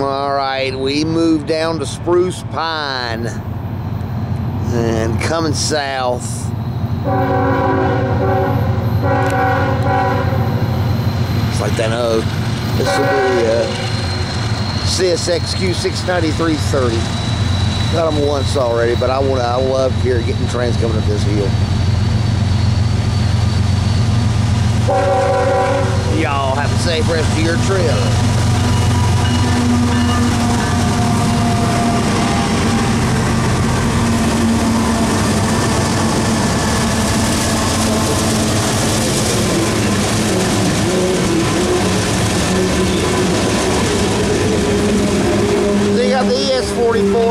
All right, we move down to Spruce Pine and coming south. It's like that. Oh, this will be uh, CSX Q69330. Got them once already, but I want. I love here getting trains coming up this hill. Y'all have a safe rest of your trip.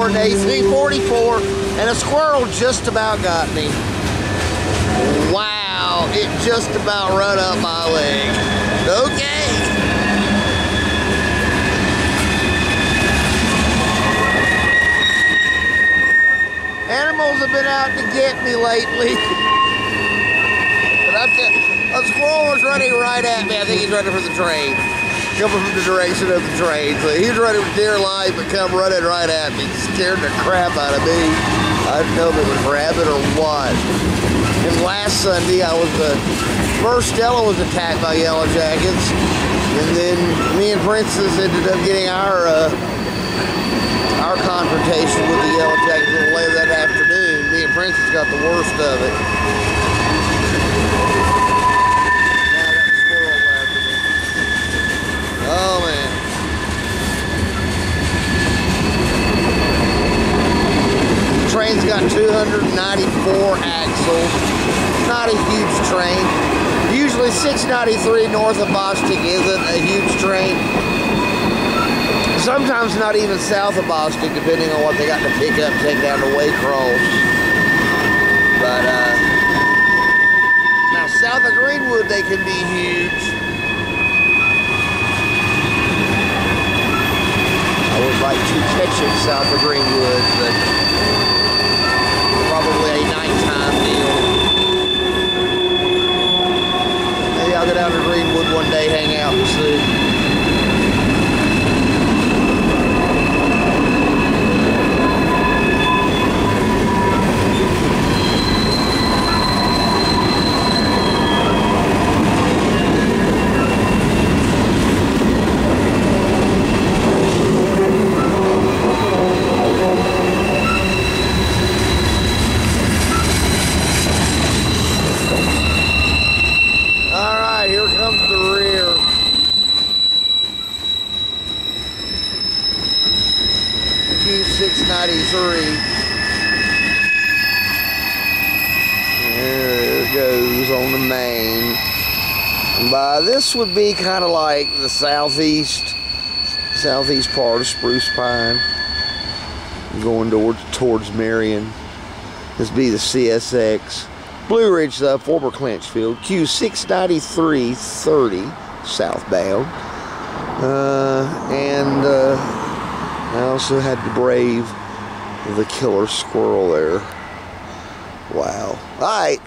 ES44 and AC44 and a squirrel just about got me. Wow, it just about run up my leg. Okay. Animals have been out to get me lately. but I'm a squirrel was running right at me. I think he's running for the train coming from the direction of the train. So he's running with dear life but come running right at me. Scared the crap out of me. I didn't know if it was rabbit or what. And last Sunday I was the first Stella was attacked by yellow jackets. And then me and Princess ended up getting our uh, our confrontation with the yellow jackets later that afternoon. Me and Princess got the worst of it. Oh man. The train's got 294 axles. Not a huge train. Usually 693 north of Bostic isn't a huge train. Sometimes not even south of Bostic, depending on what they got to pick up take down to Waycross. But uh, now south of Greenwood they can be huge. I would like to catch it south of Greenwood, but probably a nighttime deal. Maybe I'll go down to Greenwood one day, hang out and see. There it goes on the main. By this would be kind of like the southeast, southeast part of Spruce Pine. Going towards, towards Marion. This be the CSX. Blue Ridge, the former Clinchfield. Q69330 southbound. Uh, and uh, I also had to brave the killer squirrel there. Wow. All right.